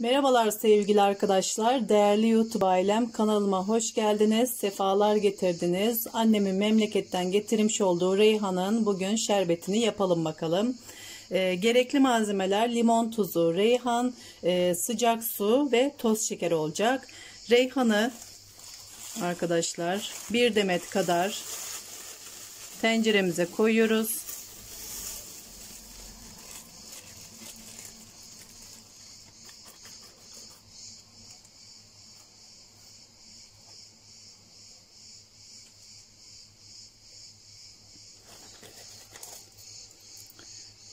Merhabalar sevgili arkadaşlar, değerli YouTube ailem kanalıma hoş geldiniz, sefalar getirdiniz. Annemin memleketten getirmiş olduğu reyhanın bugün şerbetini yapalım bakalım. E, gerekli malzemeler limon tuzu, reyhan, e, sıcak su ve toz şeker olacak. Reyhanı arkadaşlar bir demet kadar tenceremize koyuyoruz.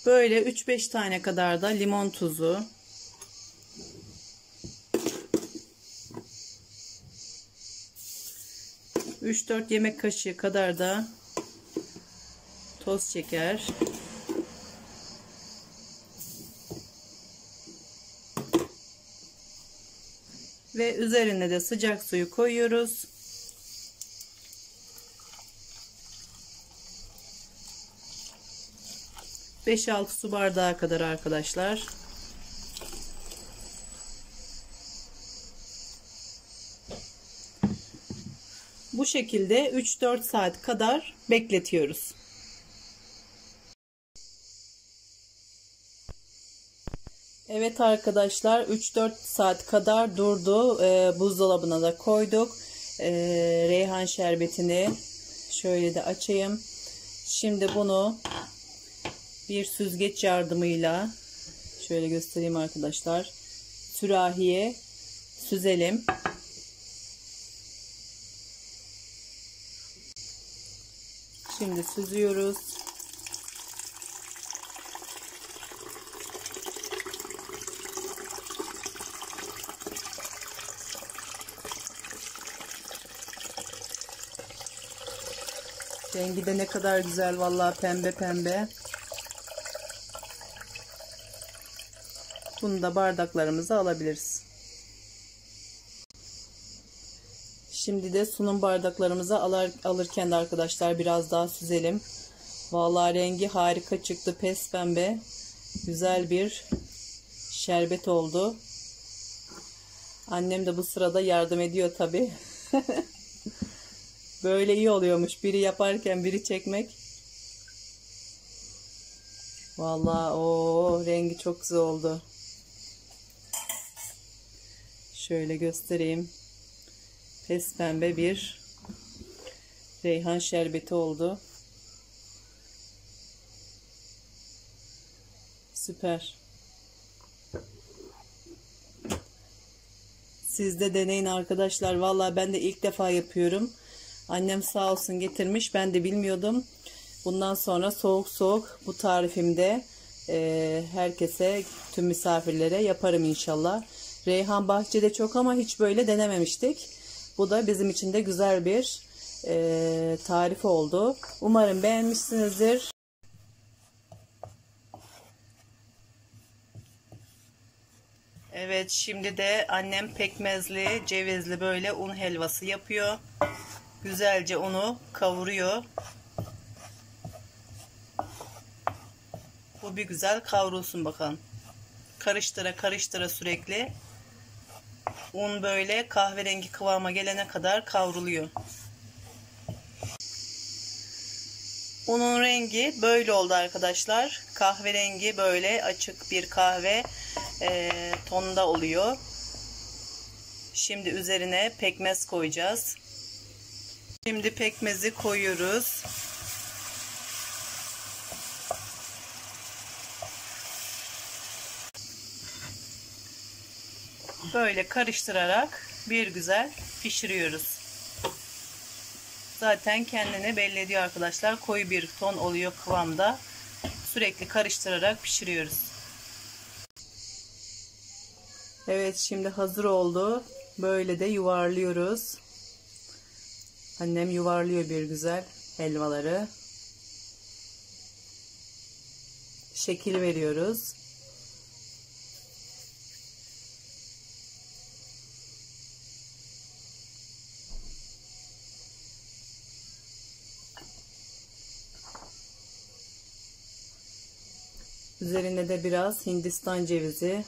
Böyle 3-5 tane kadar da limon tuzu. Üç dört yemek kaşığı kadar da toz şeker. Ve üzerine de sıcak suyu koyuyoruz. 5-6 su bardağı kadar arkadaşlar. Bu şekilde 3-4 saat kadar bekletiyoruz. Evet arkadaşlar 3-4 saat kadar durdu. Ee, buzdolabına da koyduk. Ee, reyhan şerbetini şöyle de açayım. Şimdi bunu bir süzgeç yardımıyla şöyle göstereyim arkadaşlar sürahiye süzelim. Şimdi süzüyoruz. Rengi de ne kadar güzel vallahi pembe pembe. Bunu da bardaklarımıza alabiliriz. Şimdi de sunum bardaklarımıza alır, alırken de arkadaşlar biraz daha süzelim. Vallahi rengi harika çıktı. Pes pembe. Güzel bir şerbet oldu. Annem de bu sırada yardım ediyor tabi. Böyle iyi oluyormuş. Biri yaparken biri çekmek. Vallahi o rengi çok güzel oldu. Şöyle göstereyim. Pes pembe bir reyhan şerbeti oldu. Süper. Siz de deneyin arkadaşlar. Vallahi ben de ilk defa yapıyorum. Annem sağ olsun getirmiş. Ben de bilmiyordum. Bundan sonra soğuk soğuk bu tarifimde e, herkese, tüm misafirlere yaparım inşallah. Reyhan bahçede çok ama hiç böyle denememiştik. Bu da bizim için de güzel bir e, tarif oldu. Umarım beğenmişsinizdir. Evet şimdi de annem pekmezli cevizli böyle un helvası yapıyor. Güzelce unu kavuruyor. Bu bir güzel kavrulsun bakalım. Karıştıra karıştıra sürekli Un böyle kahverengi kıvama gelene kadar kavruluyor. Unun rengi böyle oldu arkadaşlar. Kahverengi böyle açık bir kahve e, tonda oluyor. Şimdi üzerine pekmez koyacağız. Şimdi pekmezi koyuyoruz. Böyle karıştırarak bir güzel pişiriyoruz. Zaten kendini belli ediyor arkadaşlar. Koyu bir ton oluyor kıvamda. Sürekli karıştırarak pişiriyoruz. Evet şimdi hazır oldu. Böyle de yuvarlıyoruz. Annem yuvarlıyor bir güzel helvaları. Şekil veriyoruz. Üzerine de biraz Hindistan cevizi.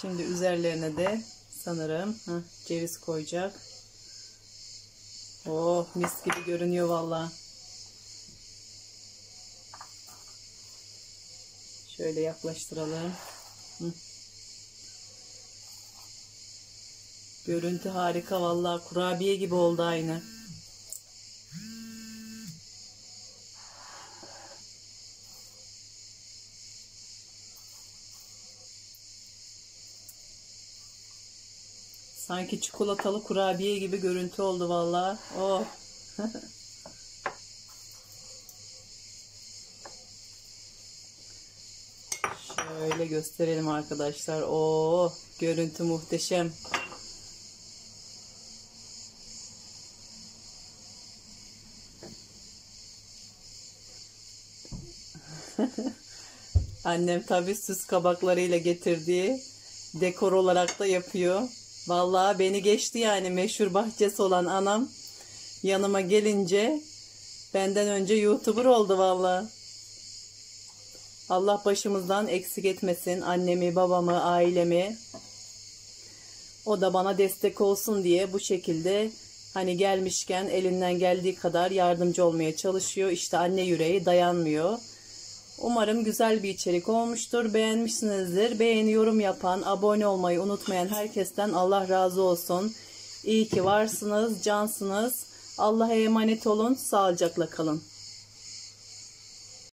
Şimdi üzerlerine de sanırım heh, ceviz koyacak. Oh mis gibi görünüyor valla. Şöyle yaklaştıralım. Görüntü harika valla. Kurabiye gibi oldu aynı. Sanki çikolatalı kurabiye gibi görüntü oldu valla. Oh. Şöyle gösterelim arkadaşlar. Oo, görüntü muhteşem. Annem tabii süs kabaklarıyla getirdiği dekor olarak da yapıyor. Vallahi beni geçti yani meşhur bahçesi olan anam yanıma gelince benden önce YouTuber oldu vallahi. Allah başımızdan eksik etmesin annemi, babamı, ailemi. O da bana destek olsun diye bu şekilde hani gelmişken elinden geldiği kadar yardımcı olmaya çalışıyor. İşte anne yüreği dayanmıyor. Umarım güzel bir içerik olmuştur. Beğenmişsinizdir. Beğeni, yorum yapan, abone olmayı unutmayan herkesten Allah razı olsun. İyi ki varsınız, cansınız. Allah'a emanet olun. Sağlıcakla kalın.